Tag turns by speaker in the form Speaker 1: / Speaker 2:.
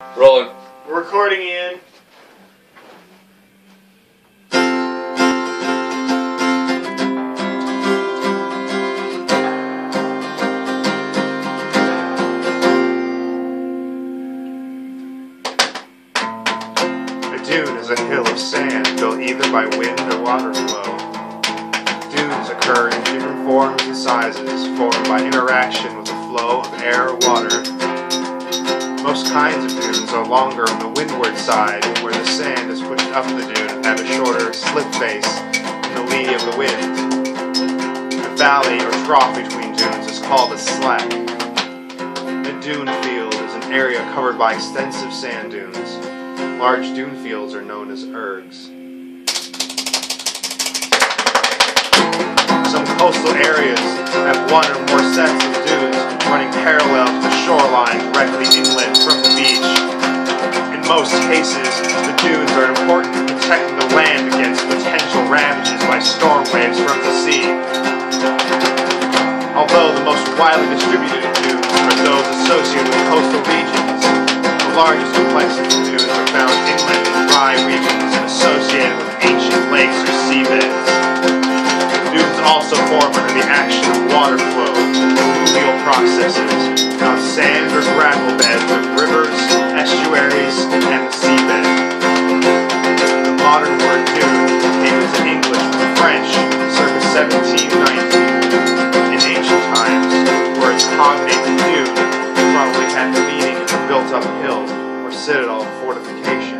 Speaker 1: Rolling.
Speaker 2: Recording in. A dune is a hill of sand built either by wind or water flow. Dunes occur in different forms and sizes, formed by interaction with the flow of air or water. Most kinds of dunes are longer on the windward side, where the sand is pushed up the dune and a shorter slip face in the lee of the wind. The valley or trough between dunes is called a slack. A dune field is an area covered by extensive sand dunes. Large dune fields are known as ergs. Some coastal areas have one or more sets of dunes running parallel to the shoreline directly inland cases, the dunes are important in protecting the land against potential ravages by storm waves from the sea. Although the most widely distributed dunes are those associated with coastal regions, the largest complexity of dunes are found inland in dry regions associated with ancient lakes or seabeds. Dunes also form under the action of water flow, fluvial processes, on sand or gravel beds of rivers, French circa 1790. In ancient times, words cognate to dune probably had the meaning of a built-up hill or citadel fortification.